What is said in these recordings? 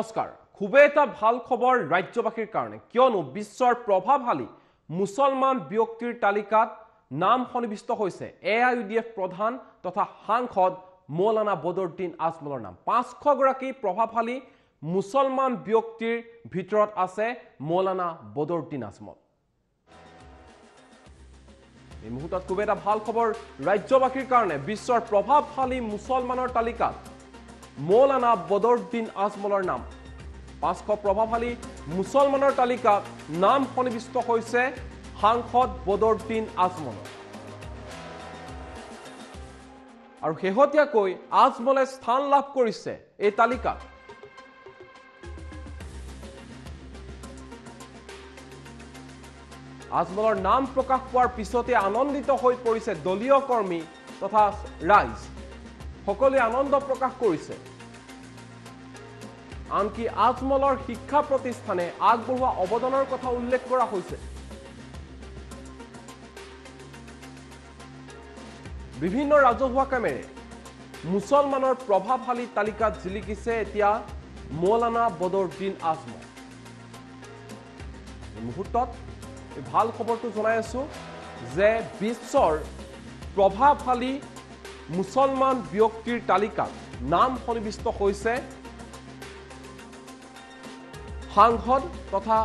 নমস্কাৰ। খুবেই এটা ভাল খবৰ ৰাজ্যবাসীৰ কাৰণে। কিয়নো বিশ্বৰ প্ৰভাৱশালী মুছলমান ব্যক্তিৰ তালিকাত নাম সন্নিৱিষ্ট হৈছে। A I U D F প্ৰধান তথা সাংসদ মৌলানা বদৰুদ্দিন আজমলৰ নাম। পাঁচশগৰাকী প্ৰভাৱশালী মুছলমান ব্যক্তিৰ ভিতৰত আছে মৌলানা বদৰুদ্দিন আজমল। এই মুহূৰ্তত খুবেই এটা ভাল খবৰ ৰাজ্যবাসীৰ কাৰণে। বিশ্বৰ প্ৰভাৱশালী মুছলমানৰ তালিকাত মৌলানা বদৰুদ্দিন আজমলৰ নাম। পাঁচশ প্ৰভাৱশালী মুছলমানৰ তালিকাত নাম সন্নিৱিষ্ট হৈছে সাংসদ বদৰুদ্দিন আজমলৰ। আৰু শেহতীয়াকৈ আজমলে স্থান লাভ কৰিছে এই তালিকাত। আজমলৰ নাম প্ৰকাশ পোৱাৰ পিছতে আনন্দিত হৈ পৰিছে দলীয় কৰ্মী তথা ৰাইজ। সকলোৱে আনন্দ প্ৰকাশ কৰিছে। আনকি আজমলৰ শিক্ষা প্ৰতিষ্ঠানে আগবঢ়োৱা অৱদানৰ কথা উল্লেখ কৰা হৈছে। বিভিন্ন ৰাজহুৱা কামেৰে মুছলমানৰ প্ৰভাৱশালী তালিকাত জিলিকিছে এতিয়া মৌলানা বদৰুদ্দিন আজমল এই মুহূৰ্তত ভাল খবৰটো জনাই আছো যে বিশ্বৰ প্ৰভাৱশালী মুছলমান ব্যক্তিৰ তালিকাত নাম সন্নিৱিষ্ট হৈছে সাংসদ তথা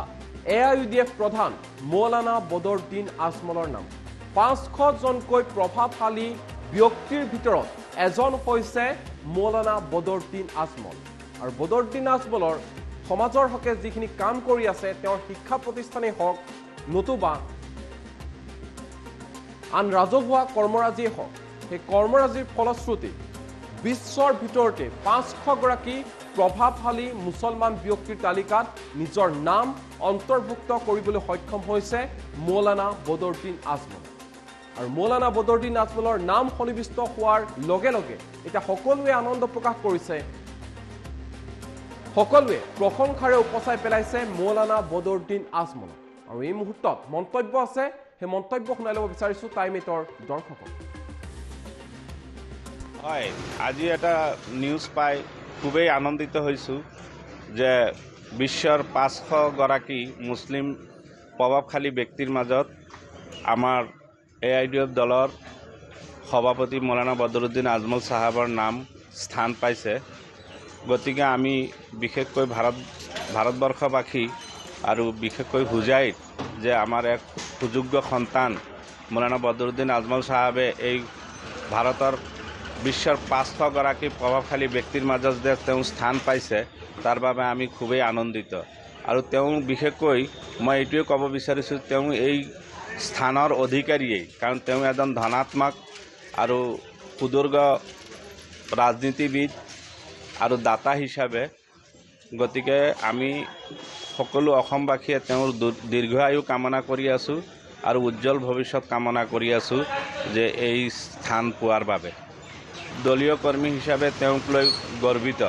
A I U D F প্ৰধান মৌলানা বদৰুদ্দিন আজমলৰ নাম। পাঁচশজনকৈ প্ৰভাৱশালী ব্যক্তিৰ ভিতৰত এজন হৈছে মৌলানা বদৰুদ্দিন আজমল। আৰু বদৰুদ্দিন আজমলৰ সমাজৰ হকে যিখিনি কাম কৰি আছে তেওঁৰ শিক্ষা প্ৰতিষ্ঠানেই হওক নতুবা আন ৰাজহুৱা কৰ্মৰাজিয়ে হওক সেই কৰ্মৰাজিৰ ফলশ্ৰুতি বিশ্বৰ ভিতৰতে পাঁচশগৰাকী প্ৰভাৱশালী মুছলমান ব্যক্তিৰ তালিকাত নিজৰ নাম অন্তৰ্ভুক্ত কৰিবলৈ সক্ষম হৈছে মৌলানা বদৰুদ্দিন আজমল। আৰু মৌলানা বদৰুদ্দিন আজমলৰ নাম সন্নিৱিষ্ট হোৱাৰ লগে লগে এতিয়া সকলোৱে আনন্দ প্ৰকাশ কৰিছে। সকলোৱে প্ৰশংসাৰে উপচাই পেলাইছে মৌলানা বদৰুদ্দিন আজমলক। আৰু এই মুহূৰ্তত মন্তব্য আছে সেই মন্তব্য শুনাই ল'ব বিচাৰিছোঁ টাইম এইটৰ দৰ্শকক। হয় আজি এটা নিউজ পাই খুবেই আনন্দিত হৈছোঁ যে বিশ্বৰ পাঁচশগৰাকী মুছলিম প্ৰভাৱশালী ব্যক্তিৰ মাজত আমাৰ এ আই ডি এফ দলৰ সভাপতি মৌলানা বদৰুদ্দিন আজমল চাহাবৰ নাম স্থান পাইছে। গতিকে আমি বিশেষকৈ ভাৰত ভাৰতবৰ্ষবাসী আৰু বিশেষকৈ হোজাইত যে আমাৰ এক সুযোগ্য সন্তান মৌলানা বদৰুদ্দিন আজমল চাহাবে এই ভাৰতৰ বিশ্বৰ পাঁচশগৰাকী প্ৰভাৱশালী ব্যক্তিৰ মাজত যে তেওঁ স্থান পাইছে, তাৰ বাবে আমি খুবেই আনন্দিত। আৰু তেওঁ বিশেষকৈ, মই এইটোৱে ক'ব বিচাৰিছোঁ, তেওঁ এই স্থানৰ অধিকাৰীয়েই। কাৰণ তেওঁ এজন ধনাত্মক আৰু সুদীৰ্ঘ ৰাজনীতিবিদ আৰু দাতা হিচাপে, গতিকে আমি সকলো অসমবাসীয়ে তেওঁৰ দু- দীৰ্ঘায়ু কামনা কৰি আছোঁ আৰু উজ্জ্বল ভৱিষ্যত কামনা কৰি আছোঁ যে এই স্থান পোৱাৰ বাবে। দলীয় কর্মী হিসাবে তেওঁক লৈ গৰ্বিত